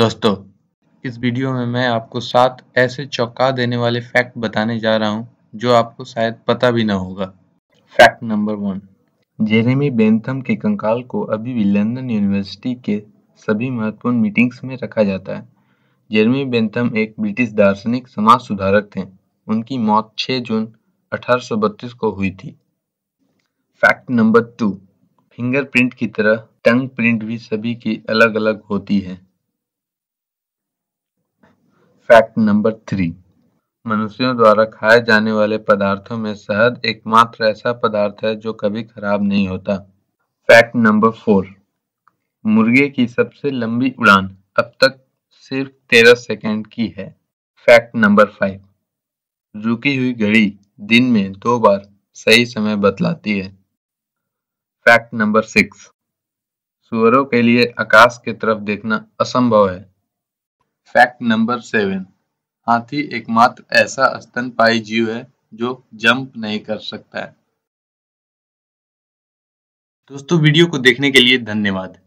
दोस्तों, इस वीडियो में मैं आपको सात ऐसे चौंका देने वाले फैक्ट बताने जा रहा हूँ, जो आपको शायद पता भी ना होगा। Fact number one, Jeremy Bentham के कंकाल को अभी भी लंदन यूनिवर्सिटी के सभी महत्वपूर्ण मीटिंग्स में रखा जाता है। जेरेमी बेंथम एक ब्रिटिश दार्शनिक, समाज सुधारक थे। उनकी मौत 6 जून 1832 को हुई थी। फैक्ट नंबर टू, फिंगरप्रिंट की तरह टंग प्रिंट भी सभी की अलग अलग होती है। Fact number three. मनुष्यों द्वारा खाए जाने वाले पदार्थों में शहद एकमात्र ऐसा पदार्थ है जो कभी खराब नहीं होता। Fact number four. मुर्गे की सबसे लंबी उड़ान अब तक सिर्फ़ तेरह सेकंड की है। Fact number five. रुकी हुई घड़ी दिन में दो बार सही समय बतलाती है। Fact number six. सुअरों के लिए आकाश की तरफ़ देखना असंभव है। फैक्ट नंबर सेवन हाथी एकमात्र ऐसा स्तनपाई जीव है जो जंप नहीं कर सकता है। दोस्तों वीडियो को देखने के लिए धन्यवाद।